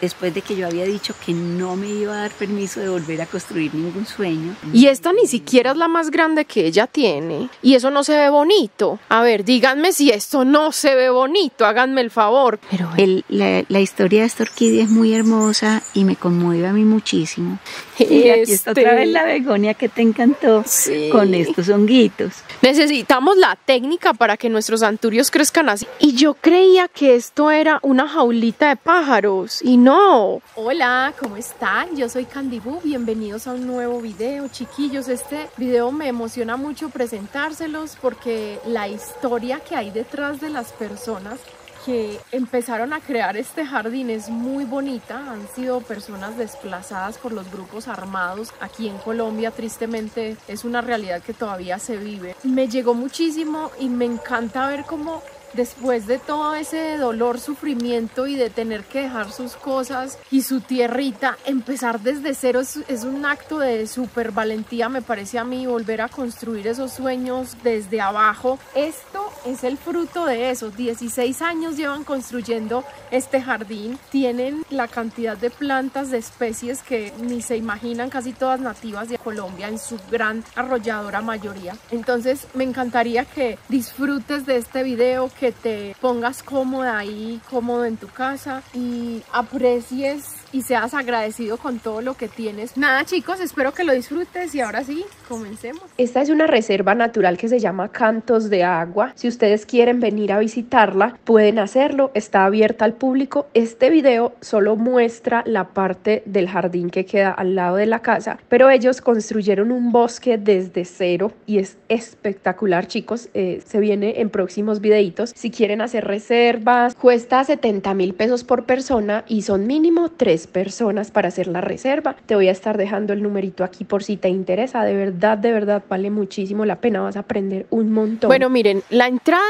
después de que yo había dicho que no me iba a dar permiso de volver a construir ningún sueño. Y esta ni siquiera es la más grande que ella tiene. Y eso no se ve bonito. A ver, díganme si esto no se ve bonito, háganme el favor. Pero el, la, la, historia de esta orquídea es muy hermosa y me conmueve a mí muchísimo. Y aquí está otra vez la begonia que te encantó Sí. con estos honguitos. Necesitamos la técnica para que nuestros anturios crezcan así. Y yo creía que esto era una jaulita de pájaros y no. Hola, ¿cómo están? Yo soy Candy Boo. Bienvenidos a un nuevo video, chiquillos. Este video me emociona mucho presentárselos porque la historia que hay detrás de las personas que empezaron a crear este jardín es muy bonita. Han sido personas desplazadas por los grupos armados aquí en Colombia. Tristemente es una realidad que todavía se vive. Me llegó muchísimo y me encanta ver cómo después de todo ese dolor, sufrimiento y de tener que dejar sus cosas y su tierrita, empezar desde cero es, un acto de súper valentía, me parece a mí, volver a construir esos sueños desde abajo. Esto es el fruto de esos 16 años llevan construyendo este jardín, tienen la cantidad de plantas, de especies que ni se imaginan, casi todas nativas de Colombia en su gran arrolladora mayoría. Entonces me encantaría que disfrutes de este video, que te pongas cómoda ahí, cómodo en tu casa y aprecies y seas agradecido con todo lo que tienes. Nada chicos, espero que lo disfrutes y ahora sí, comencemos. Esta es una reserva natural que se llama Cantos de Agua. Si ustedes quieren venir a visitarla, pueden hacerlo, está abierta al público. Este video solo muestra la parte del jardín que queda al lado de la casa, pero ellos construyeron un bosque desde cero y es espectacular chicos, eh, se viene en próximos videitos. Si quieren hacer reservas, cuesta 70 mil pesos por persona y son mínimo personas para hacer la reserva. Te voy a estar dejando el numerito aquí por si te interesa. De verdad, de verdad, vale muchísimo la pena. Vas a aprender un montón. Bueno, miren, la entrada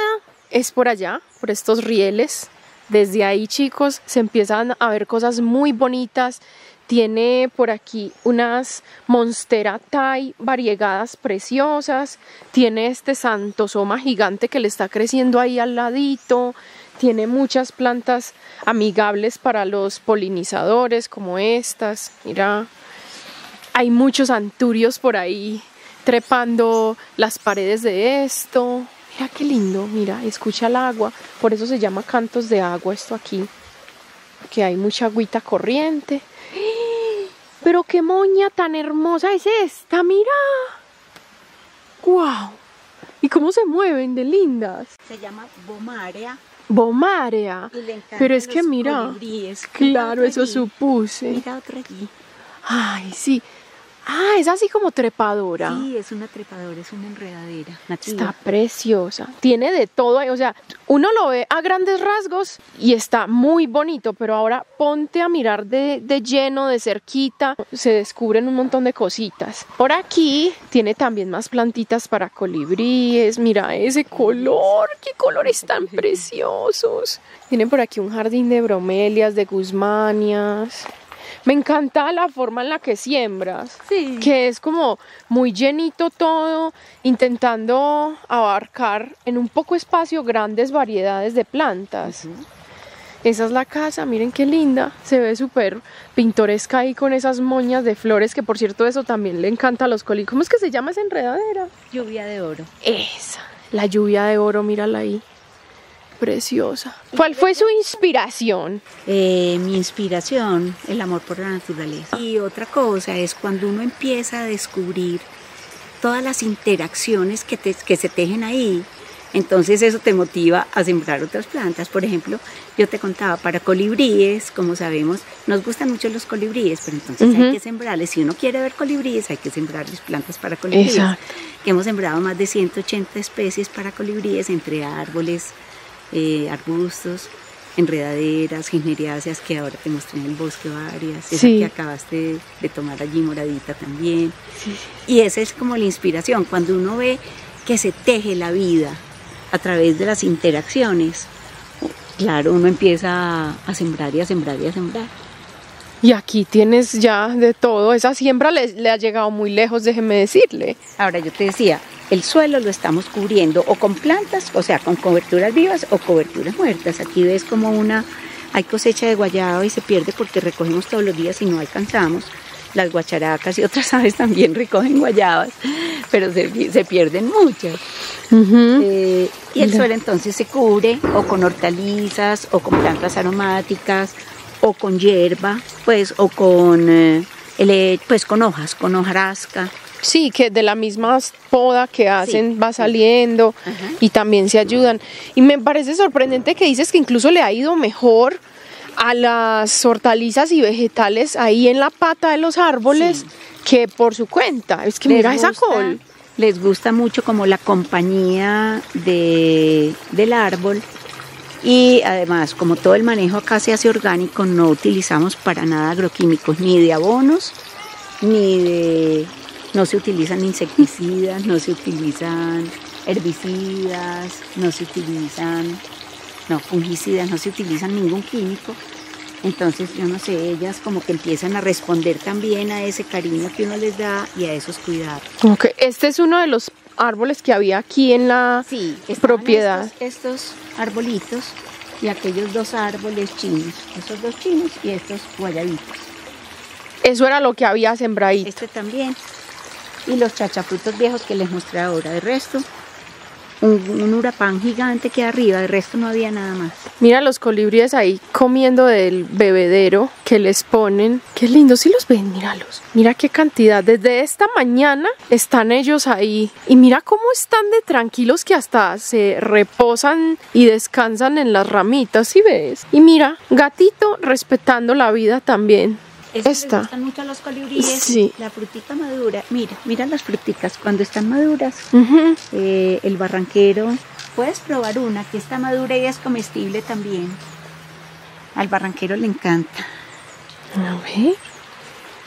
es por allá, por estos rieles. Desde ahí, chicos, se empiezan a ver cosas muy bonitas. Tiene por aquí unas Monstera Thai variegadas preciosas. Tiene este santosoma gigante que le está creciendo ahí al ladito. Tiene muchas plantas amigables para los polinizadores como estas. Mira, hay muchos anturios por ahí trepando las paredes de esto. Mira qué lindo, mira, escucha el agua. Por eso se llama cantos de agua esto aquí. Que hay mucha agüita corriente. Pero qué moña tan hermosa es esta, mira. ¡Wow! ¿Y cómo se mueven de lindas? Se llama bomarea. Bomarea. Pero es que mira, claro, eso supuse. Mira otro allí. Ay, sí. Ah, es así como trepadora. Sí, es una trepadora, es una enredadera. nativa. Está preciosa. Tiene de todo. ahí, O sea, uno lo ve a grandes rasgos y está muy bonito, pero ahora ponte a mirar de, de lleno, de cerquita. Se descubren un montón de cositas. Por aquí tiene también más plantitas para colibríes. Mira ese color. Qué colores tan preciosos. Tiene por aquí un jardín de bromelias, de guzmanias. Me encanta la forma en la que siembras Sí. que es como muy llenito todo, intentando abarcar en un poco espacio grandes variedades de plantas. Esa es la casa, miren qué linda, se ve súper pintoresca ahí con esas moñas de flores, que por cierto eso también le encanta a los colibríes. ¿Cómo es que se llama esa enredadera? Lluvia de oro. Esa, la lluvia de oro, mírala ahí. Preciosa. ¿Cuál fue su inspiración? Eh, mi inspiración, el amor por la naturaleza. Y otra cosa es cuando uno empieza a descubrir todas las interacciones que, te- que se tejen ahí, entonces eso te motiva a sembrar otras plantas. Por ejemplo, yo te contaba, para colibríes, como sabemos, nos gustan mucho los colibríes, pero entonces hay que sembrarles. Si uno quiere ver colibríes, hay que sembrarles plantas para colibríes. Exacto. Que hemos sembrado más de 180 especies para colibríes, entre árboles, eh, arbustos, enredaderas, gingeriáceas, que ahora te mostré en el bosque varias, esa que acabaste de, tomar allí moradita también. Y esa es como la inspiración, cuando uno ve que se teje la vida a través de las interacciones, claro, uno empieza a sembrar y a sembrar y a sembrar. Y aquí tienes ya de todo. Esa siembra le, le ha llegado muy lejos, déjeme decirle. Ahora yo te decía, el suelo lo estamos cubriendo o con plantas, o sea, con coberturas vivas o coberturas muertas. Aquí ves como una hay cosecha de guayaba y se pierde porque recogemos todos los días y no alcanzamos. Las guacharacas y otras aves también recogen guayabas, pero se, se pierden muchas. Eh, y el suelo entonces se cubre o con hortalizas o con plantas aromáticas o con hierba, pues, o con, eh, pues, con hojas, con hojarasca. Sí, que de la misma poda que hacen va saliendo y también se ayudan. Y me parece sorprendente que dices que incluso le ha ido mejor a las hortalizas y vegetales ahí en la pata de los árboles que por su cuenta. Es que mira esa col. Les gusta mucho como la compañía de, del árbol y además, como todo el manejo acá se hace orgánico, no utilizamos para nada agroquímicos, ni de abonos, ni de... No se utilizan insecticidas, no se utilizan herbicidas, no se utilizan, no, fungicidas, no se utilizan ningún químico. Entonces, yo no sé, ellas como que empiezan a responder también a ese cariño que uno les da y a esos cuidados. Okay. Este es uno de los árboles que había aquí en la sí, propiedad. Estos, estos arbolitos y aquellos dos árboles chinos, esos dos chinos y estos guayabitos. Eso era lo que había sembradito. Este también. Y los chachafrutos viejos que les mostré ahora. De resto, un, un gigante que arriba, de resto no había nada más. Mira los colibríes ahí comiendo del bebedero que les ponen. Qué lindo, si los ven, míralos. Mira qué cantidad. Desde esta mañana están ellos ahí. Y mira cómo están de tranquilos que hasta se reposan y descansan en las ramitas, ¿sí ves? Y mira, gatito respetando la vida también. Esta. Les gustan mucho los colibríes. Sí. La frutita madura. Mira, mira las fruticas cuando están maduras. eh, el barranquero. Puedes probar una que está madura y es comestible también. Al barranquero le encanta. A ver.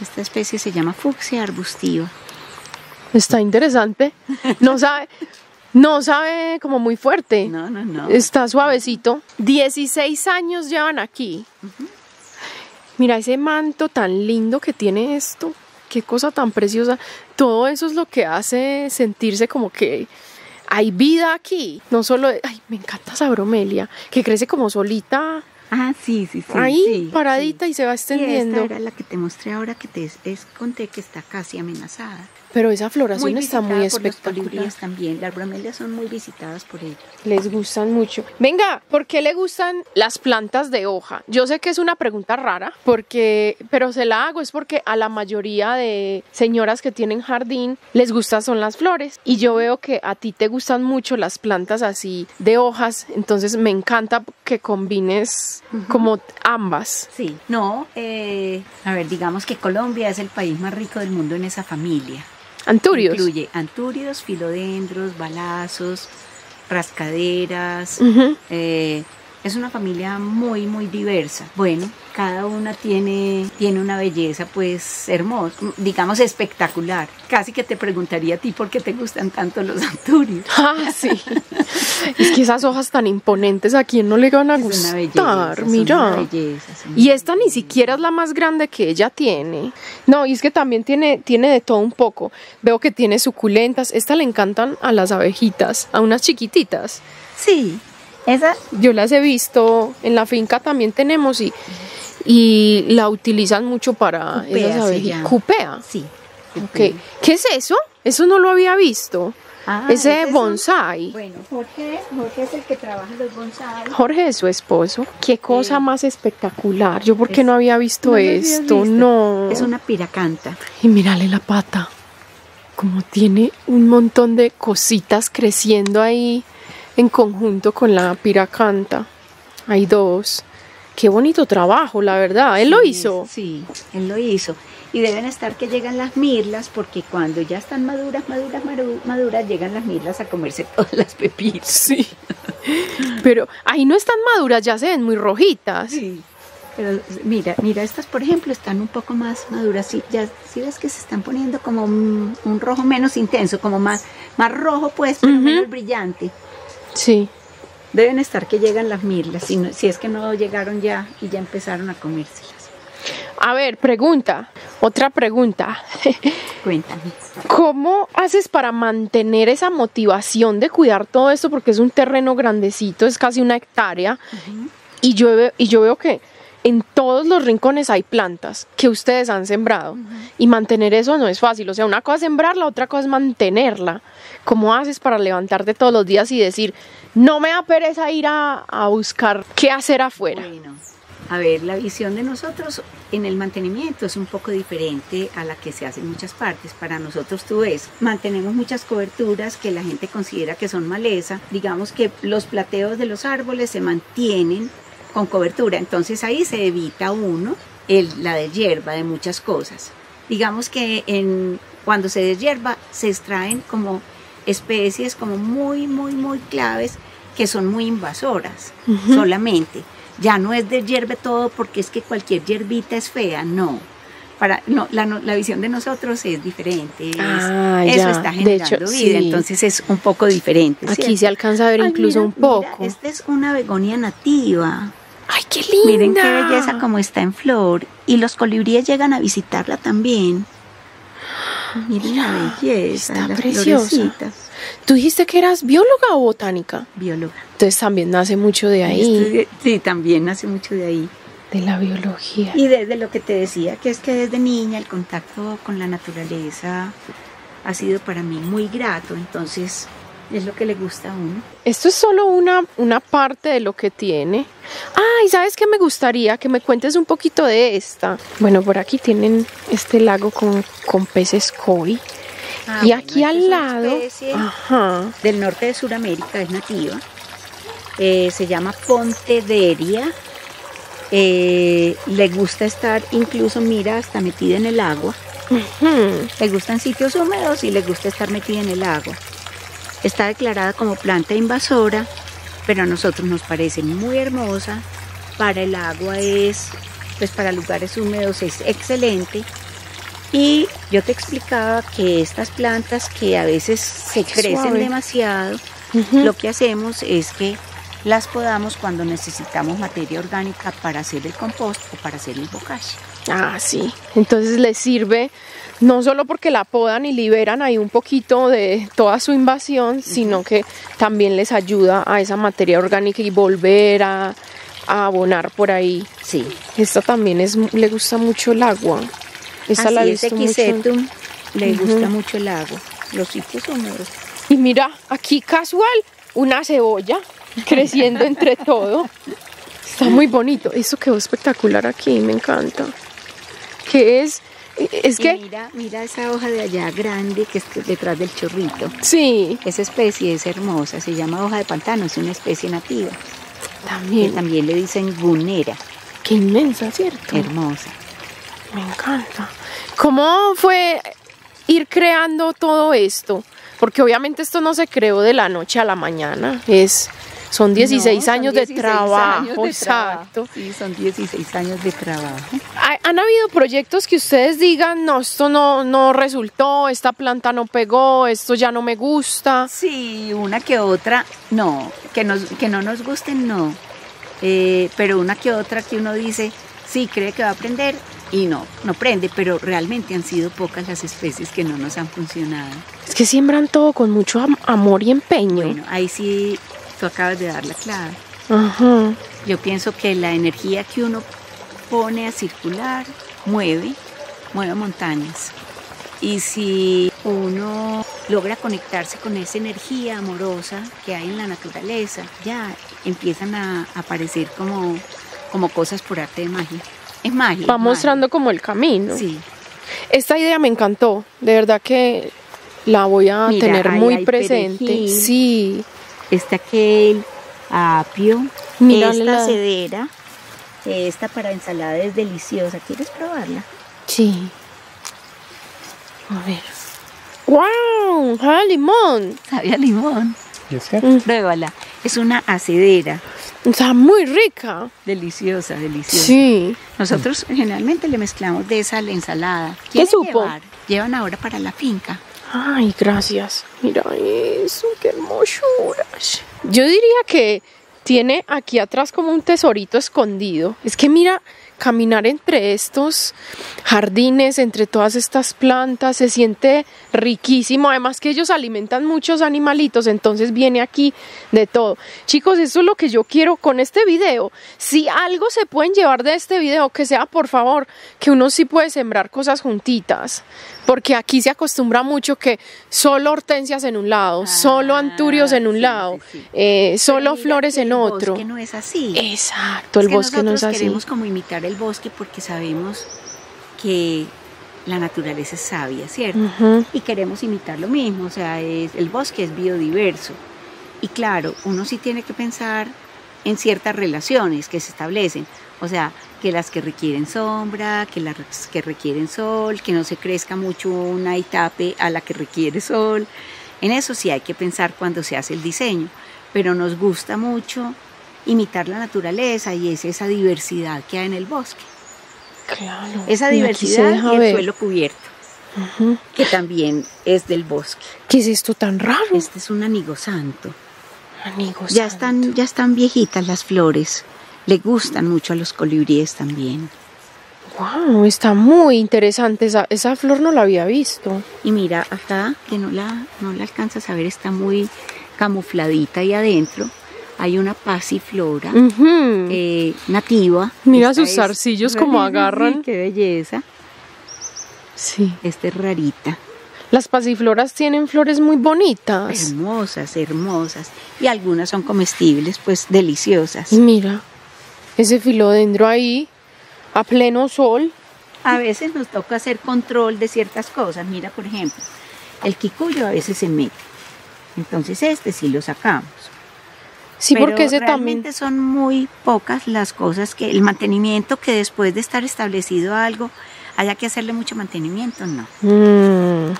Esta especie se llama fucsia arbustiva. Está interesante. No sabe. No sabe como muy fuerte. No, no, no. Está suavecito. 16 años llevan aquí. Mira ese manto tan lindo que tiene esto. Qué cosa tan preciosa. Todo eso es lo que hace sentirse como que hay vida aquí. No solo, ay, me encanta esa bromelia, que crece como solita. Ah, sí, sí, sí. Ahí, sí, paradita sí. y se va Y extendiendo. esta era la que te mostré ahora que te es, conté que está casi amenazada. Pero esa floración está muy los espectacular. también. Las bromelias son muy visitadas por ellos. Les gustan mucho. Venga, ¿por qué le gustan las plantas de hoja? Yo sé que es una pregunta rara, porque, pero se la hago es porque a la mayoría de señoras que tienen jardín les gustan son las flores y yo veo que a ti te gustan mucho las plantas así de hojas, entonces me encanta que combines como ambas. Sí, no, eh, a ver, digamos que Colombia es el país más rico del mundo en esa familia. Anturios. Incluye anturios, filodendros, balazos, rascaderas. Eh, es una familia muy, muy diversa. Bueno, cada una tiene, tiene una belleza pues hermosa, digamos espectacular. Casi que te preguntaría a ti por qué te gustan tanto los anturios. Ah, sí. es que esas hojas tan imponentes a quién no le van a Es una gustar. belleza, Mira. una belleza, Y esta ni siquiera es la más grande que ella tiene. No, y es que también tiene, tiene de todo un poco. Veo que tiene suculentas. Esta le encantan a las abejitas, a unas chiquititas. Sí, esa Yo las he visto, en la finca también tenemos y, y la utilizan mucho para Cupea esas abejitas. Cupea. sí. Ok. ¿Qué es eso? Eso no lo había visto. Ah, Ese ¿es bonsai. Bueno, Jorge, Jorge es el que trabaja en los bonsai. Jorge es su esposo. Qué cosa más espectacular. Yo porque Es- no había visto ¿No lo habías esto. visto? No. Es una piracanta. Y mírale la pata. Como tiene un montón de cositas creciendo ahí en conjunto con la piracanta. Hay dos. Qué bonito trabajo, la verdad. Él lo hizo. Sí, él lo hizo. Y deben estar que llegan las mirlas, porque cuando ya están maduras, maduras, maduras, llegan las mirlas a comerse todas las pepitas. Sí. Pero ahí no están maduras, ya se ven muy rojitas. Sí. Pero mira, mira, estas por ejemplo están un poco más maduras. Sí, ya sí ves que se están poniendo como un, un rojo menos intenso, como más, más rojo pues, pero menos brillante. Sí. Deben estar que llegan las mirlas, si, no- si es que no llegaron ya y ya empezaron a comérselas. A ver, pregunta. Otra pregunta. Cuéntame. ¿Cómo haces para mantener esa motivación de cuidar todo esto? Porque es un terreno grandecito, es casi una hectárea. Y yo, y yo veo que en todos los rincones hay plantas que ustedes han sembrado. Y mantener eso no es fácil. O sea, una cosa es sembrarla, otra cosa es mantenerla. ¿Cómo haces para levantarte todos los días y decir, no me da pereza ir a, a buscar qué hacer afuera? Bueno, a ver, la visión de nosotros en el mantenimiento es un poco diferente a la que se hace en muchas partes. Para nosotros, tú ves, mantenemos muchas coberturas que la gente considera que son maleza. Digamos que los plateos de los árboles se mantienen con cobertura, entonces ahí se evita uno el, la deshierva de muchas cosas. Digamos que en, cuando se deshierva se extraen como especies como muy, muy, muy claves que son muy invasoras solamente. Ya no es de hierve todo porque es que cualquier hierbita es fea, no. Para, no, la, visión de nosotros es diferente. es- Ah, eso ya. está generando hecho, vida, sí. entonces es un poco diferente. Aquí ¿cierto? se alcanza a ver Ay, incluso mira, un poco. mira, esta es una begonia nativa. ¡Ay, qué linda! Miren qué belleza como está en flor. Y los colibríes llegan a visitarla también. Miren la belleza. está las preciosa. florecitas. ¿Tú dijiste que eras bióloga o botánica? Bióloga. Entonces también nace mucho de ahí, Sí, también nace mucho de ahí. de la biología. Y desde lo que te decía, que es que desde niña el contacto con la naturaleza ha sido para mí muy grato, entonces es lo que le gusta a uno. Esto es solo una, una parte de lo que tiene. Ay, ¿sabes qué me gustaría? Que me cuentes un poquito de esta. Bueno, por aquí tienen este lago con, con peces koi. Ah, y bueno, aquí al lado... Ajá. del norte de Sudamérica, es nativa. Eh, se llama Pontederia. Eh, le gusta estar, incluso, mira, hasta metida en el agua. Ujú. Le gustan sitios húmedos y le gusta estar metida en el agua. Está declarada como planta invasora, pero a nosotros nos parece muy hermosa. Para el agua es, pues para lugares húmedos es excelente. Y yo te explicaba que estas plantas que a veces se crecen suave. demasiado, Ujú. lo que hacemos es que las podamos cuando necesitamos materia orgánica para hacer el compost o para hacer el bocashi. Ah, sí. Entonces les sirve no solo porque la podan y liberan ahí un poquito de toda su invasión, sino que también les ayuda a esa materia orgánica y volver a, a abonar por ahí. Sí. Esta también es, le gusta mucho el agua. Esta la es, mucho. Le gusta mucho el agua, los sitios húmedos. Y mira, aquí casual, una cebolla creciendo entre todo. Está muy bonito. Eso quedó espectacular aquí, me encanta. Que es, es Y que, mira, mira esa hoja de allá grande que está detrás del chorrito. sí, Esa especie es hermosa, se llama hoja de pantano, es una especie nativa. Que también. también le dicen gunera, Qué inmensa, ¿cierto? hermosa. Me encanta. ¿Cómo fue ir creando todo esto? Porque obviamente esto no se creó de la noche a la mañana. Es, son 16 No, son años de 16 trabajo. años de exacto. trabajo. Sí, son 16 años de trabajo. ¿Ha- ¿Han habido proyectos que ustedes digan, no, esto no, no resultó, esta planta no pegó, esto ya no me gusta? Sí, una que otra, no, que, nos, que no nos gusten, no. Eh, pero una que otra que uno dice, sí, cree que va a aprender y no, no prende, pero realmente han sido pocas las especies que no nos han funcionado. Es que siembran todo con mucho am- amor y empeño. Bueno, ahí sí tú acabas de dar la clave. Ajá. Yo pienso que la energía que uno pone a circular mueve, mueve montañas. Y si uno logra conectarse con esa energía amorosa que hay en la naturaleza, ya empiezan a aparecer como, como cosas por arte de magia. Es magia. Va es mostrando como el camino. magia. Sí. Esta idea me encantó, de verdad que la voy a Mira, tener muy presente. perejil. Sí, Este aquel apio, Mira esta la- cedera, esta para ensalada es deliciosa. ¿Quieres probarla? sí. A ver. ¡Wow! ¡Ah, limón! Sabe a limón. ¿Y es que? Mm, Pruébala. Es una acedera. Está muy rica. Deliciosa, deliciosa. Sí. Nosotros generalmente le mezclamos de esa a la ensalada. ¿Qué ¿Quieren supo? llevar? Llevan ahora para la finca. Ay, gracias. Mira eso, qué hermosura. Yo diría que tiene aquí atrás como un tesorito escondido. Es que mira caminar entre estos jardines, entre todas estas plantas, se siente riquísimo. Además que ellos alimentan muchos animalitos, entonces viene aquí de todo. Chicos, eso es lo que yo quiero con este video. Si algo se pueden llevar de este video, que sea por favor, que uno sí puede sembrar cosas juntitas. Porque aquí se acostumbra mucho que solo hortensias en un lado, solo anturios en un Ah, sí, lado, sí, sí. eh, solo flores en el otro. bosque no es así. Exacto, el Es que bosque no es así. queremos como imitar el bosque porque sabemos que la naturaleza es sabia, ¿cierto? Ujú. Y queremos imitar lo mismo, o sea, es- el bosque es biodiverso. Y claro, uno sí tiene que pensar en ciertas relaciones que se establecen, o sea, que las que requieren sombra, que las que requieren sol, que no se crezca mucho una etape a la que requiere sol. En eso sí hay que pensar cuando se hace el diseño, pero nos gusta mucho imitar la naturaleza y es esa diversidad que hay en el bosque. Claro. Esa Y diversidad y el ver. suelo cubierto, que también es del bosque. ¿Qué es esto tan raro? Este es un anigo santo. Amigos. Ya están, ya están viejitas las flores. Le gustan mucho a los colibríes también. Wow, está muy interesante. Esa, esa flor no la había visto. Y mira, acá, que no la, no la alcanzas a ver, está muy camufladita ahí adentro. Hay una pasiflora eh, nativa. Mira Esta sus zarcillos como agarran. Qué belleza. Sí. Esta es rarita. Las pasifloras tienen flores muy bonitas. Hermosas, hermosas. Y algunas son comestibles, pues deliciosas. Mira, ese filodendro ahí, a pleno sol. A veces nos toca hacer control de ciertas cosas. Mira, por ejemplo, el quicuyo a veces se mete. Entonces este sí lo sacamos. Sí, Pero porque ese realmente también. son muy pocas las cosas que el mantenimiento que después de estar establecido algo haya que hacerle mucho mantenimiento, no. Mm,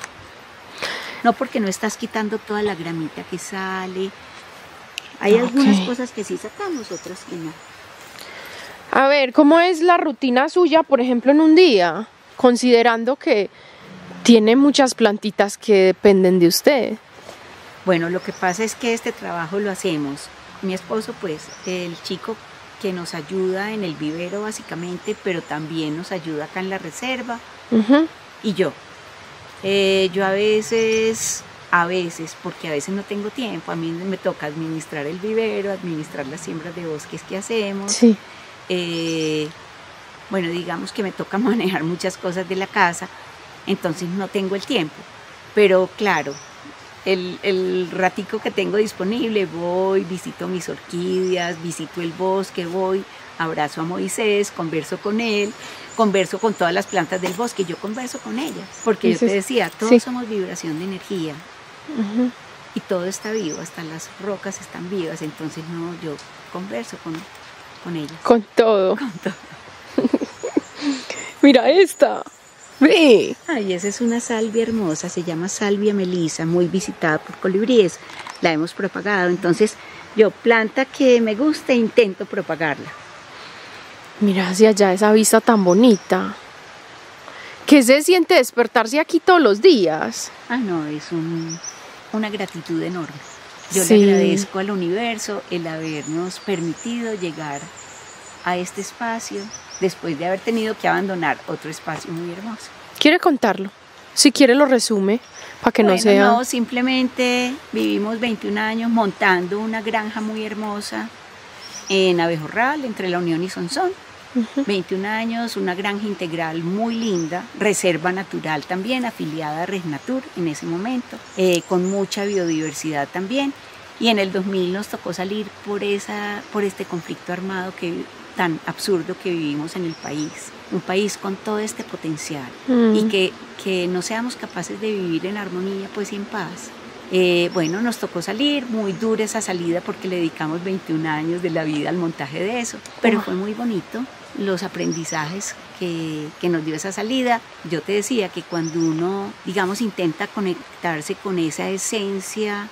No porque no estás quitando toda la gramita que sale. Hay algunas cosas que sí sacamos, otras que no. A ver, ¿cómo es la rutina suya, por ejemplo, en un día? Considerando que tiene muchas plantitas que dependen de usted. Bueno, lo que pasa es que este trabajo lo hacemos. Mi esposo, pues, el chico que nos ayuda en el vivero básicamente, pero también nos ayuda acá en la reserva, y yo. Eh, yo a veces, a veces, porque a veces no tengo tiempo, a mí me toca administrar el vivero, administrar las siembras de bosques que hacemos. Sí. Eh, bueno, digamos que me toca manejar muchas cosas de la casa, entonces no tengo el tiempo. Pero claro, el, el ratico que tengo disponible, voy, visito mis orquídeas, visito el bosque, voy, abrazo a Moisés, converso con él, converso con todas las plantas del bosque, yo converso con ellas, porque yo te decía, todos sí. somos vibración de energía y todo está vivo, hasta las rocas están vivas, entonces no, yo converso con, con ellas. Con todo. Mira esta. Ve. Ay, esa es una salvia hermosa, se llama salvia melisa, muy visitada por colibríes. La hemos propagado, entonces yo planta que me gusta intento propagarla. Mira hacia allá esa vista tan bonita. ¿Qué se siente despertarse aquí todos los días? Ah, no, es un- una gratitud enorme. Yo Sí. le agradezco al universo el habernos permitido llegar a este espacio después de haber tenido que abandonar otro espacio muy hermoso. ¿Quiere contarlo? Si quiere lo resume, para que no sea... No, simplemente vivimos 21 años montando una granja muy hermosa en Abejorral, entre La Unión y Sonsón. 21 años, una granja integral muy linda, reserva natural también, afiliada a Resnatur en ese momento, eh, con mucha biodiversidad también. Y en el 2000 nos tocó salir por, esa, por este conflicto armado que, tan absurdo que vivimos en el país. Un país con todo este potencial Mm. y que, que no seamos capaces de vivir en armonía, pues y en paz. Eh, bueno, nos tocó salir, muy dura esa salida porque le dedicamos 21 años de la vida al montaje de eso, pero fue muy bonito los aprendizajes que, que nos dio esa salida. Yo te decía que cuando uno, digamos, intenta conectarse con esa esencia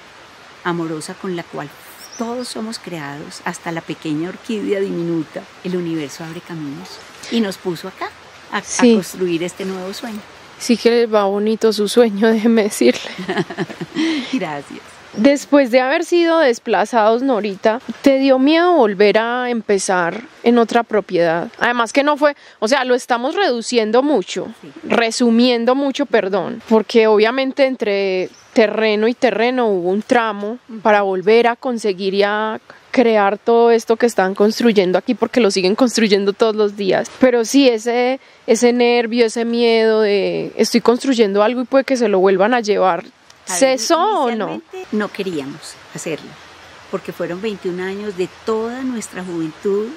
amorosa con la cual todos somos creados, hasta la pequeña orquídea diminuta, el universo abre caminos y nos puso acá a, construir este nuevo sueño. Sí que va bonito su sueño, déjeme decirle. Gracias. Después de haber sido desplazados, Norita, ¿te dio miedo volver a empezar en otra propiedad? Además que no fue, o sea, lo estamos reduciendo mucho, resumiendo mucho, perdón, porque obviamente entre terreno y terreno hubo un tramo para volver a conseguir ya crear todo esto que están construyendo aquí porque lo siguen construyendo todos los días. Pero sí, ese, ese nervio, ese miedo de estoy construyendo algo y puede que se lo vuelvan a llevar, ¿cesó o no? No queríamos hacerlo porque fueron 21 años de toda nuestra juventud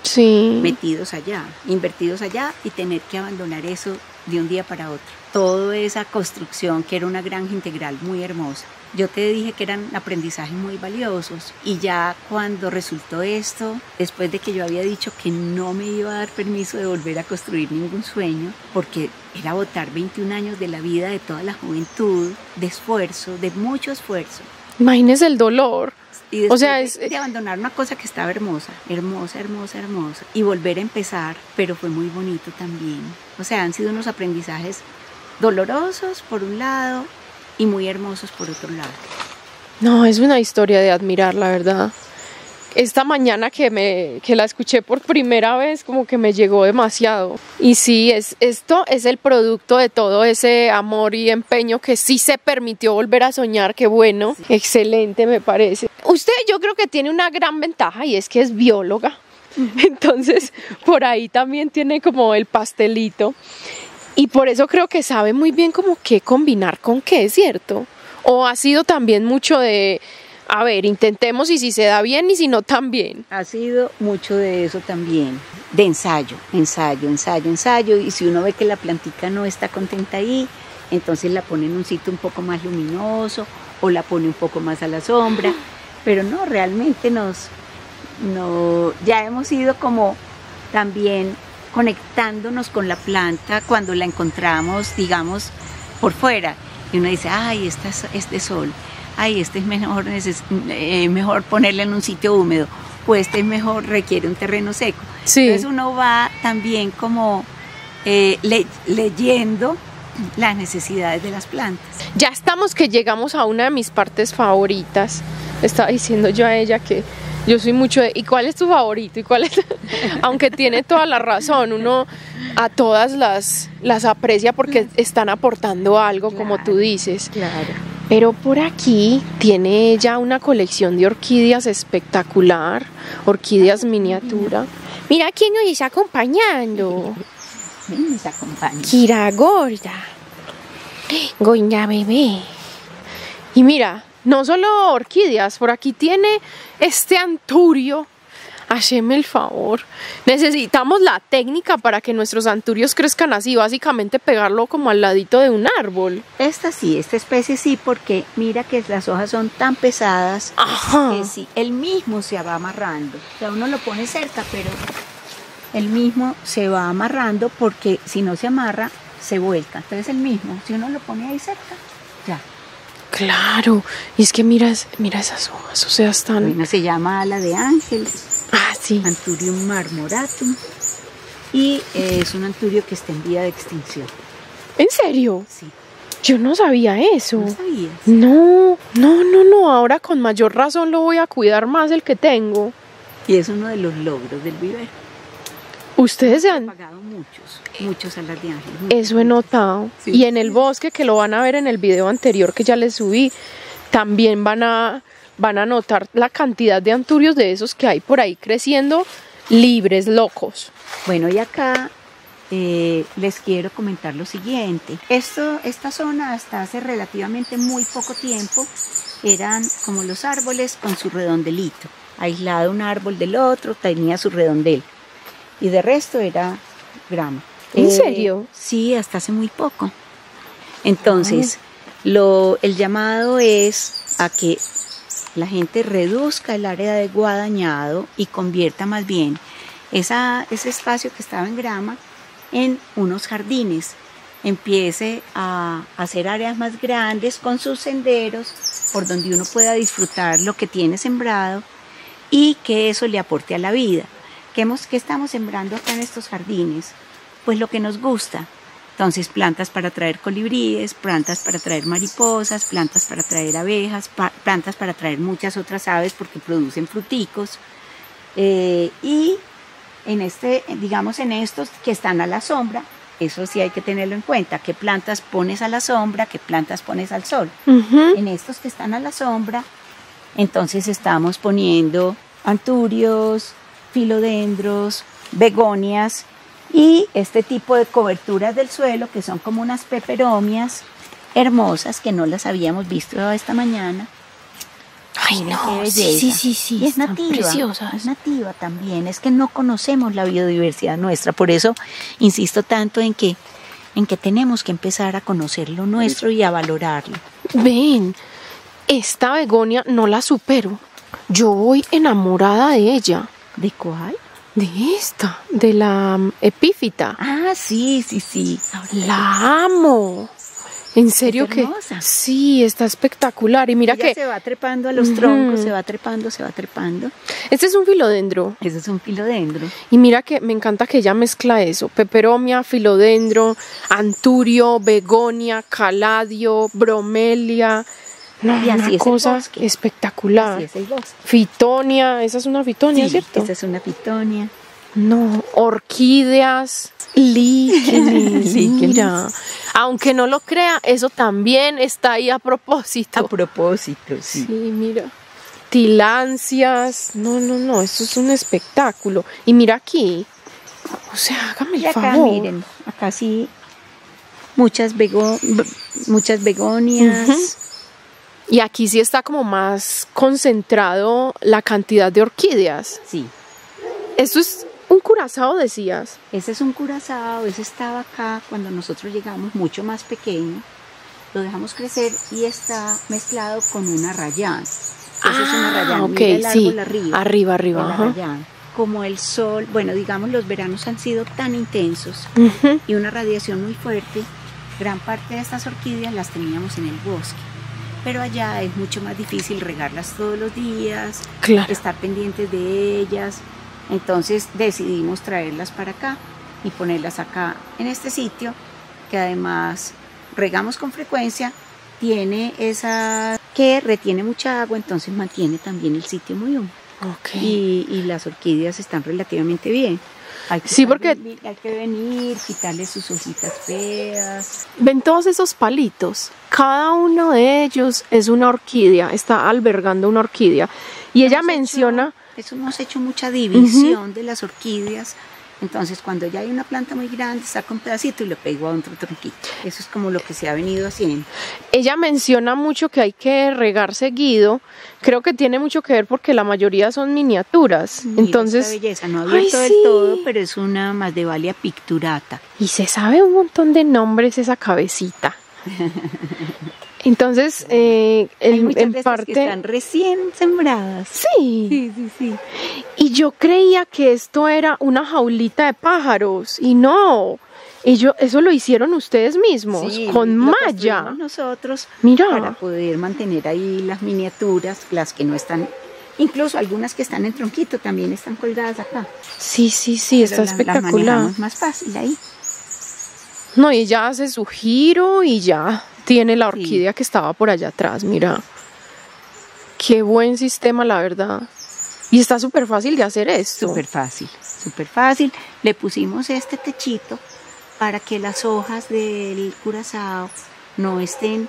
metidos allá, invertidos allá y tener que abandonar eso de un día para otro. Toda esa construcción que era una granja integral muy hermosa yo te dije que eran aprendizajes muy valiosos y ya cuando resultó esto, después de que yo había dicho que no me iba a dar permiso de volver a construir ningún sueño, porque era votar 21 años de la vida de toda la juventud, de esfuerzo, de mucho esfuerzo. Imagínese el dolor. Y o sea, es... de abandonar una cosa que estaba hermosa, hermosa, hermosa, hermosa, y volver a empezar, pero fue muy bonito también. O sea, han sido unos aprendizajes dolorosos por un lado, y muy hermosos por otro lado. No, es una historia de admirar, la verdad. Esta mañana que, me, que la escuché por primera vez, como que me llegó demasiado. Y sí, es, esto es el producto de todo ese amor y empeño que sí se permitió volver a soñar. Qué bueno, excelente me parece. Usted yo creo que tiene una gran ventaja y es que es bióloga. Entonces, por ahí también tiene como el pastelito. Y por eso creo que sabe muy bien como qué combinar con qué, ¿cierto? O ha sido también mucho de, a ver, intentemos y si se da bien y si no también. Ha sido mucho de eso también, de ensayo, ensayo, ensayo, ensayo. Y si uno ve que la plantica no está contenta ahí, entonces la pone en un sitio un poco más luminoso o la pone un poco más a la sombra. Pero no, realmente nos, no, ya hemos ido como también conectándonos con la planta cuando la encontramos, digamos, por fuera. Y uno dice, ay, este es este sol, ay, este es mejor, eh, mejor ponerle en un sitio húmedo, o este es mejor, requiere un terreno seco. Entonces uno va también como eh, leyendo las necesidades de las plantas. Ya estamos que llegamos a una de mis partes favoritas. Estaba diciendo yo a ella que yo soy mucho de, ¿y cuál es tu favorito? ¿Y cuál es? Aunque tiene toda la razón, uno a todas las, las aprecia porque están aportando algo, como tú dices. Claro. Pero por aquí tiene ella una colección de orquídeas espectacular, orquídeas miniatura. Mira quién nos está acompañando. ¿Quién nos acompaña? Kira Gorda. Goña bebé. Y mira, no solo orquídeas, por aquí tiene este anturio. Haceme el favor. Necesitamos la técnica para que nuestros anturios crezcan así, básicamente pegarlo como al ladito de un árbol. Esta sí, esta especie sí, porque mira que las hojas son tan pesadas que sí, el mismo se va amarrando. O sea, uno lo pone cerca, pero el mismo se va amarrando porque si no se amarra, se vuelca. Entonces el mismo, si uno lo pone ahí cerca, Claro, y es que miras, mira esas hojas, o sea, están... Una se llama ala de ángel. Ah, sí. Anturium marmoratum. Y es un anturio que está en vía de extinción. ¿En serio? Sí. Yo no sabía eso. ¿No sabías? No, no, no, no. Ahora con mayor razón lo voy a cuidar más el que tengo. Y es uno de los logros del vivero. Ustedes se han pagado muchos, muchos alas de ángel. Eso he notado. Y en el bosque, que lo van a ver en el video anterior que ya les subí, también van a, van a notar la cantidad de anturios de esos que hay por ahí creciendo libres, locos. Bueno, y acá eh, les quiero comentar lo siguiente. Esto, esta zona hasta hace relativamente muy poco tiempo eran como los árboles con su redondelito. Aislado un árbol del otro, tenía su redondel y de resto era grama. ¿En eh, serio? Sí, hasta hace muy poco. Entonces, lo, el llamado es a que la gente reduzca el área de guadañado y convierta más bien esa, ese espacio que estaba en grama en unos jardines. Empiece a hacer áreas más grandes con sus senderos por donde uno pueda disfrutar lo que tiene sembrado y que eso le aporte a la vida. ¿Qué, estamos sembrando acá en estos jardines? Pues lo que nos gusta, Entonces, plantas para traer colibríes, plantas para traer mariposas, plantas para traer abejas, plantas para traer muchas otras aves porque producen fruticos. Eh, y en este, digamos, en estos que están a la sombra, eso sí hay que tenerlo en cuenta, qué plantas pones a la sombra, qué plantas pones al sol. En estos que están a la sombra, entonces estamos poniendo anturios, filodendros, begonias y este tipo de coberturas del suelo que son como unas peperomias hermosas que no las habíamos visto esta mañana. Ay, no, sí, sí, sí, sí, es nativa, es nativa también, es que no conocemos la biodiversidad nuestra, por eso insisto tanto en que en que tenemos que empezar a conocer lo nuestro y a valorarlo. Ven, esta begonia no la supero. Yo voy enamorada de ella. ¿De cuál? De esta, de la mm, epífita. Ah, sí, sí, sí. la amo. En serio que sí, está espectacular y mira que se va trepando a los troncos, se va trepando, se va trepando. Este es un filodendro. Este es un filodendro. Y mira que me encanta que ella mezcla eso, peperomia, filodendro, anturio, begonia, caladio, bromelia. No, y así cosa espectacular. Así es el bosque. Fitonia, esa es una fitonia, ¿cierto? Esa es una fitonia. No, orquídeas, líquenes, mira. Aunque no lo crea, eso también está ahí a propósito. A propósito, sí. Sí, mira. Tilancias, no, no, no, eso es un espectáculo. Y mira aquí, o sea, hágame el acá, miren, acá sí, muchas, bego, muchas begonias. Y aquí sí está como más concentrado la cantidad de orquídeas. Sí. Eso es un curazao, decías. Ese es un curazao, ese estaba acá cuando nosotros llegamos mucho más pequeño. Lo dejamos crecer y está mezclado con una rayán. Esa es una ah, rayán. Ok, sí. Arriba, arriba, arriba. Como el sol, bueno, digamos, los veranos han sido tan intensos y una radiación muy fuerte, gran parte de estas orquídeas las teníamos en el bosque pero allá es mucho más difícil regarlas todos los días, estar pendientes de ellas. Entonces decidimos traerlas para acá y ponerlas acá en este sitio, que además regamos con frecuencia, tiene esa que retiene mucha agua, entonces mantiene también el sitio muy húmedo. Y, y las orquídeas están relativamente bien. Hay que sí, porque hay que venir, quitarle sus hojitas feas. Ven todos esos palitos. Cada uno de ellos es una orquídea, está albergando una orquídea. Y ella menciona... eso hemos hecho mucha división de las orquídeas entonces, cuando ya hay una planta muy grande, saca un pedacito y lo pego a otro tronquito. Eso es como lo que se ha venido haciendo. Ella menciona mucho que hay que regar seguido. Creo que tiene mucho que ver porque la mayoría son miniaturas. Entonces, esta belleza, no abierto del todo, pero es una más de valia picturata. Y se sabe un montón de nombres esa cabecita. Entonces, eh, en parte están recién sembradas. Sí. Sí, sí, sí. Y yo creía que esto era una jaulita de pájaros y no. Ellos, eso lo hicieron ustedes mismos con malla. Nosotros Mira. para poder mantener ahí las miniaturas, las que no están Incluso algunas que están en tronquito también están colgadas acá. Sí, sí, sí, está espectacular. más fácil ahí. No, y ella hace su giro y ya tiene la orquídea que estaba por allá atrás, mira. Qué buen sistema, la verdad. Y está súper fácil de hacer esto. Súper fácil, súper fácil. Le pusimos este techito para que las hojas del curazao no estén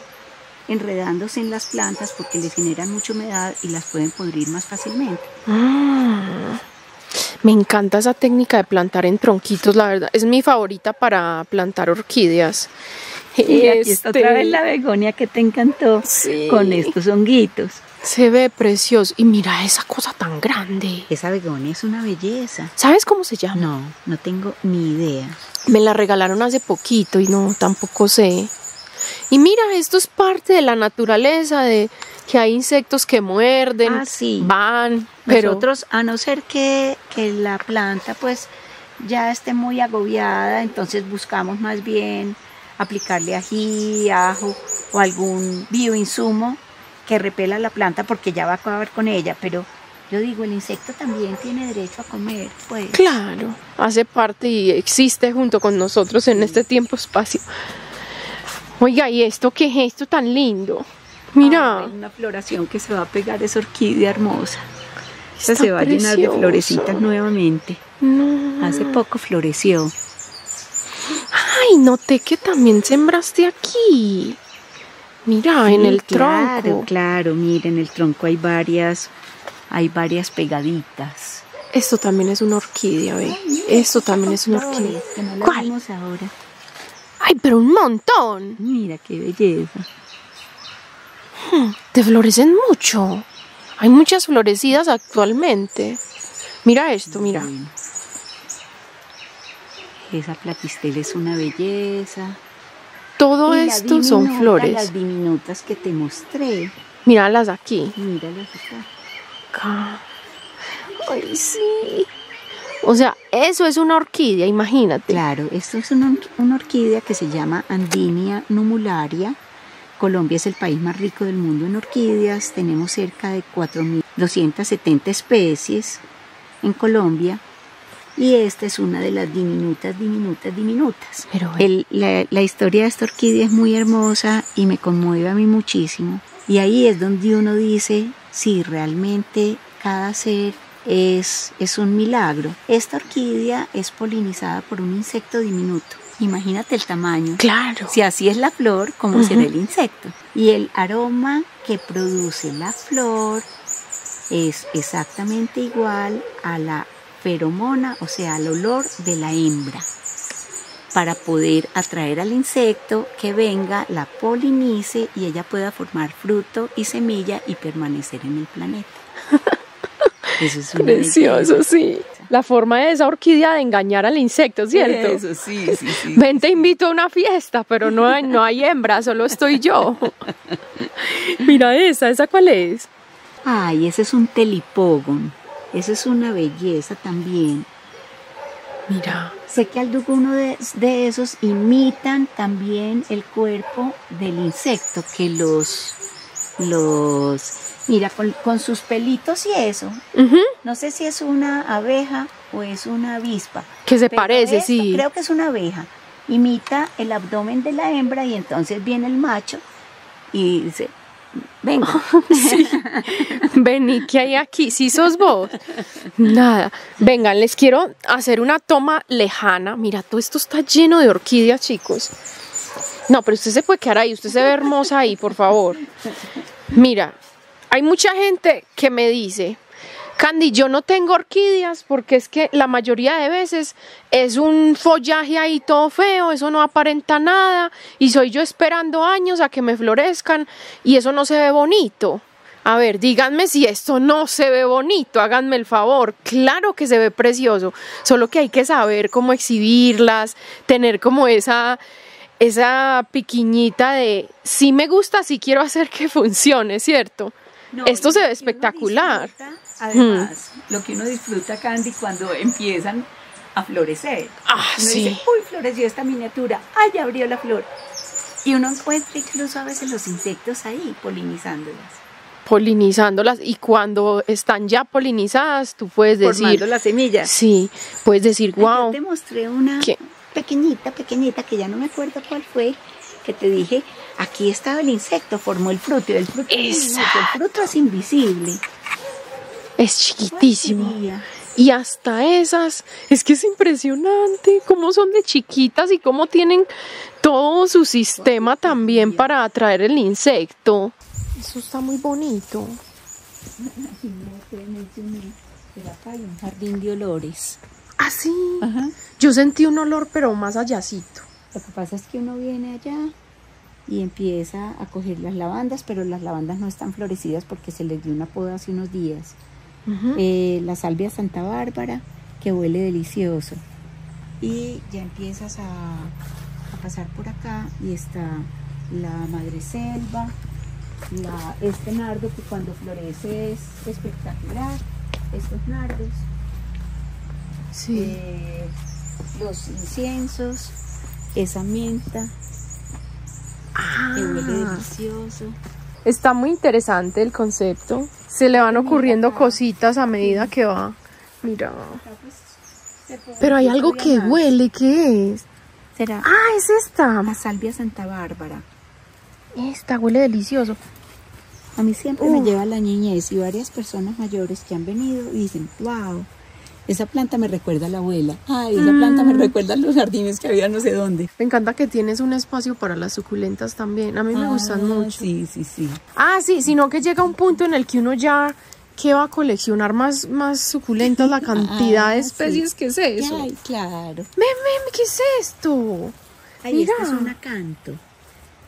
enredándose en las plantas porque les generan mucha humedad y las pueden podrir más fácilmente. Ah, me encanta esa técnica de plantar en tronquitos, la verdad. Es mi favorita para plantar orquídeas. Y aquí está otra vez la este, begonia que te encantó con estos honguitos. Se ve precioso. Y mira esa cosa tan grande. Esa begonia es una belleza. ¿Sabes cómo se llama? No, no tengo ni idea. Me la regalaron hace poquito y no, tampoco sé. Y mira, esto es parte de la naturaleza, de que hay insectos que muerden, ah, sí. van, pero... Nosotros, a no ser que, que la planta pues ya esté muy agobiada, entonces buscamos más bien aplicarle ají, ajo o algún bioinsumo que repela la planta porque ya va a acabar con ella, pero Yo digo, el insecto también tiene derecho a comer, pues. Claro, hace parte y existe junto con nosotros en este tiempo-espacio. Oiga, ¿y esto qué es esto tan lindo? Mira. Hay una floración que se va a pegar, es orquídea hermosa. Esta se va a llenar de florecitas nuevamente. No. Hace poco floreció. Ay, noté que también sembraste aquí. Mira, en el claro, tronco. Claro, mira, en el tronco hay varias, hay varias pegaditas. Esto también es una orquídea, ve. Esto también es una orquídea. No ¿Cuál? ahora. Ay, pero un montón. Mira qué belleza. Te florecen mucho. Hay muchas florecidas actualmente. Mira esto, mira. Esa platistel es una belleza. Todo Y esto son flores. Las diminutas que te mostré. Míralas aquí. Míralas acá. Acá. Ay, sí. O sea, eso es una orquídea, imagínate. Claro, esto es una, una orquídea que se llama Andinia numularia. Colombia es el país más rico del mundo en orquídeas. Tenemos cerca de 4.270 especies en Colombia. Y esta es una de las diminutas, diminutas, diminutas. Pero El- la, la historia de esta orquídea es muy hermosa y me conmueve a mí muchísimo. Y ahí es donde uno dice, sí, realmente cada ser es, es un milagro. Esta orquídea es polinizada por un insecto diminuto. Imagínate el tamaño. claro. Si así es la flor, ¿cómo será el insecto? Y el aroma que produce la flor es exactamente igual a la feromona, o sea, al olor de la hembra, para poder atraer al insecto que venga, la polinice y ella pueda formar fruto y semilla y permanecer en el planeta. Eso es Precioso, sí. La forma de esa orquídea de engañar al insecto, ¿cierto? Eso sí, sí, sí. Ven, te invito a una fiesta, pero no hay, no hay hembra, solo estoy yo. Mira esa, ¿esa cuál es? Ay, ese es un telipogon. Esa es una belleza también. Mira. Sé que alguno de, de esos imitan también el cuerpo del insecto, que los, los, mira, con, con sus pelitos y eso. No sé si es una abeja o es una avispa. Que se parece, esto sí. Creo que es una abeja. Imita el abdomen de la hembra y entonces viene el macho y dice, venga. Vení, ¿qué hay aquí? ¿Sí sos vos? Nada. Vengan, les quiero hacer una toma lejana. Mira, todo esto está lleno de orquídeas, chicos. No, pero usted se puede quedar ahí, usted se ve hermosa ahí, por favor. Mira, hay mucha gente que me dice, Candy, yo no tengo orquídeas porque es que la mayoría de veces es un follaje ahí todo feo, eso no aparenta nada y soy yo esperando años a que me florezcan y eso no se ve bonito. A ver, díganme si esto no se ve bonito, háganme el favor. Claro que se ve precioso, solo que hay que saber cómo exhibirlas, tener como esa esa piquiñita de sí me gusta, sí quiero hacer que funcione, ¿cierto? No, Esto se ve espectacular. Además, lo que uno disfruta, Candy, cuando empiezan a florecer. Ah, Uno sí. dice, uy, floreció esta miniatura, ay, abrió la flor. Y uno encuentra incluso a veces los insectos ahí polinizándolas, polinizándolas y cuando están ya polinizadas tú puedes decir formando las semillas. sí puedes decir wow Yo te mostré una ¿Qué? pequeñita, pequeñita, que ya no me acuerdo cuál fue, que te dije, aquí estaba el insecto, formó el fruto, y el fruto, es el fruto es invisible. Es chiquitísimo y hasta esas es que es impresionante cómo son de chiquitas y cómo tienen todo su sistema también para atraer el insecto eso está muy bonito hay un jardín de olores. así Ajá. yo sentí un olor pero más allácito Lo que pasa es que uno viene allá y empieza a coger las lavandas, pero las lavandas no están florecidas porque se les dio una poda hace unos días. Eh, la salvia Santa Bárbara, que huele delicioso. Y ya empiezas a, a pasar por acá y está la madreselva, la, este nardo que cuando florece es espectacular, estos nardos. sí eh, los inciensos, esa menta que huele Ah. delicioso. Está muy interesante el concepto. Se le van ocurriendo cositas a medida que va. Mira. Pero hay algo que huele, ¿qué es? ¿Será? Ah, es esta. La salvia Santa Bárbara. Esta huele delicioso. A mí siempre me lleva la niñez y varias personas mayores que han venido y dicen, wow, esa planta me recuerda a la abuela. Ay, esa planta me recuerda a los jardines que había no sé dónde. Me encanta que tienes un espacio para las suculentas también. A mí me gustan Ah, mucho. Sí, sí, sí. Ah, sí, sino que llega un punto en el que uno ya que va a coleccionar más, más suculentas la cantidad de Ah, sí. especies que es eso. Ay, claro. Ven, ven, ¿qué es esto? Ay, Mira. este es un acanto.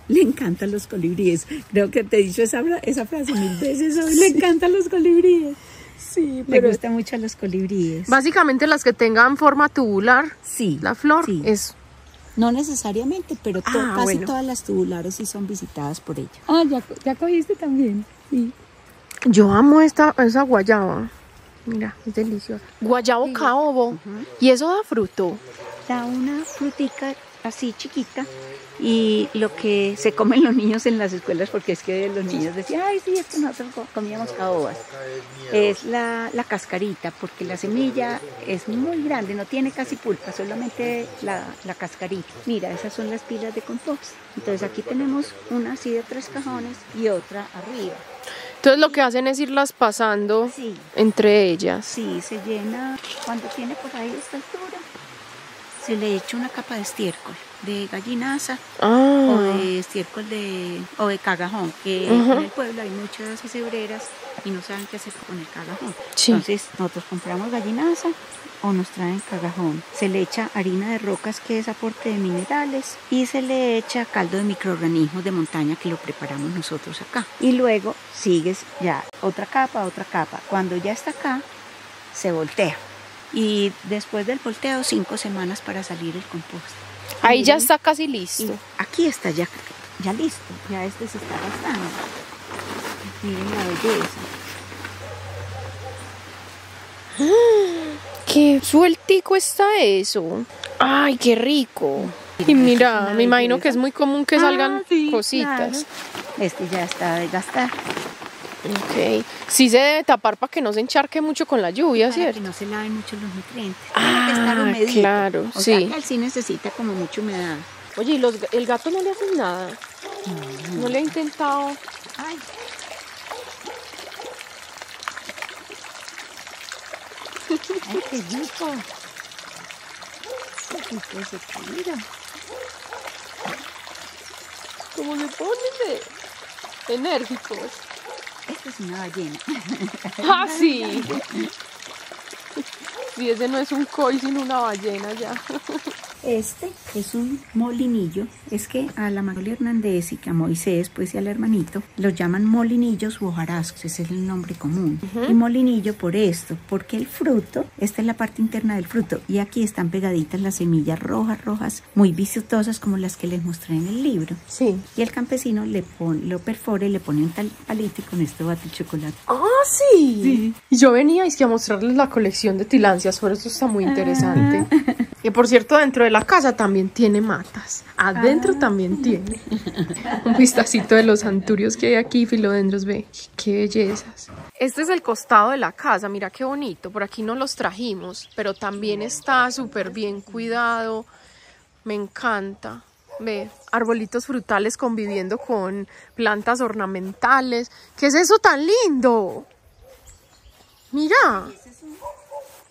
Le encantan los colibríes. Creo que te he dicho esa, esa frase mil veces hoy. Le encantan los colibríes. Sí, Le gustan mucho los colibríes. Básicamente las que tengan forma tubular, Sí. la flor sí. es... No necesariamente, pero to- Ah, casi bueno. todas las tubulares sí son visitadas por ella. Ah, ya, ya cogiste también. Sí. Yo amo esta, esa guayaba. Mira, es deliciosa. Guayabo caobo. ¿Y eso da fruto? Da una frutica así chiquita y lo que se comen los niños en las escuelas, porque es que los niños decían, ay, sí, es que nosotros co- comíamos caobas. Es la, la cascarita, porque la semilla es muy grande, no tiene casi pulpa, solamente la, la cascarita. Mira, esas son las pilas de compost. Entonces aquí tenemos una así de tres cajones y otra arriba. Entonces lo que hacen es irlas pasando Sí, entre ellas. sí, se llena cuando tiene por ahí esta altura. Se le echa una capa de estiércol, de gallinaza o Ah, de estiércol de, o de cagajón, que en el pueblo hay muchas cebreras y no saben qué hacer con el cagajón. Sí. Entonces nosotros compramos gallinaza o nos traen cagajón. Se le echa harina de rocas que es aporte de minerales y se le echa caldo de microorganismos de montaña que lo preparamos nosotros acá. Y luego sigues ya otra capa, otra capa. Cuando ya está acá, se voltea. Y después del volteo, cinco semanas para salir el compost. Ahí ya está casi listo. aquí está ya, ya listo, ya este se está gastando. Miren la belleza. Qué sueltico está eso. Ay, qué rico. Y Mira, me imagino que es muy común que salgan Ah, sí, cositas. claro. Este ya está de gastar. Ok. Sí se debe tapar para que no se encharque mucho con la lluvia, Para que ¿cierto? no se laven mucho los nutrientes. Ah, Tiene que estar claro, o sí. Sea, que él sí necesita como mucha humedad. Oye, ¿y los, el gato no le hace nada? No le ha intentado. Ay. Ay, qué rico. Qué rico ese tiro. Como se ponen de enérgicos. Esta es una ballena. Ah, sí. Sí, ese no es un koi, sino una ballena ya. Este es un molinillo. Es que a la Magnolia Hernández y que a Moisés, pues y al hermanito, los llaman molinillos u hojarascos. Ese es el nombre común. Y molinillo por esto, porque el fruto, esta es la parte interna del fruto. Y aquí están pegaditas las semillas rojas, rojas, muy vistosas como las que les mostré en el libro. Sí. Y el campesino le pone, lo perfora y le pone un tal palito y con esto bate el chocolate. Ah, sí. Y yo venía es que a mostrarles la colección de tilancias, por eso está muy interesante. Que por cierto, dentro de la casa también tiene matas. Adentro también tiene. Un vistacito de los anturios que hay aquí, filodendros, ve. Qué bellezas. Este es el costado de la casa, mira qué bonito. Por aquí no los trajimos, pero también está súper bien cuidado. Me encanta. Ve, arbolitos frutales conviviendo con plantas ornamentales. ¿Qué es eso tan lindo? Mira.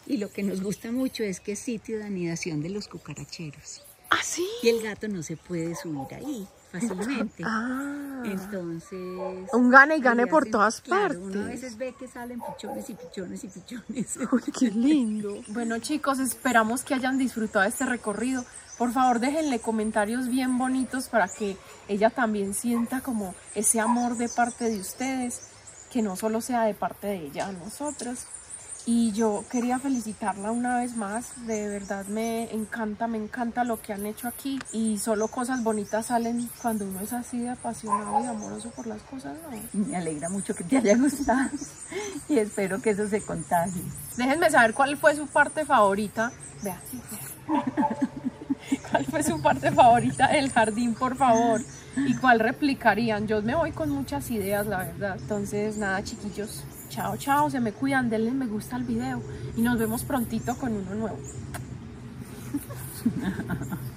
Y lo que nos gusta mucho es que es sitio de anidación de los cucaracheros. ¿Ah, sí? Y el gato no se puede subir ahí fácilmente. Ah. Entonces. Un gane y gane por hacen- todas claro, Uno a partes. veces ve que salen pichones y pichones y pichones. Uy, qué lindo. Bueno, chicos, esperamos que hayan disfrutado este recorrido. Por favor, déjenle comentarios bien bonitos para que ella también sienta como ese amor de parte de ustedes, que no solo sea de parte de ella a nosotros. Y yo quería felicitarla una vez más, de verdad me encanta, me encanta lo que han hecho aquí y solo cosas bonitas salen cuando uno es así de apasionado y amoroso por las cosas, ¿no? Me alegra mucho que te haya gustado y espero que eso se contagie. Déjenme saber cuál fue su parte favorita. Vea. ¿Cuál fue su parte favorita del jardín, por favor? ¿Y cuál replicarían? Yo me voy con muchas ideas, la verdad. Entonces, nada, chiquillos. Chao, chao, se me cuidan, denle me gusta al video y nos vemos prontito con uno nuevo.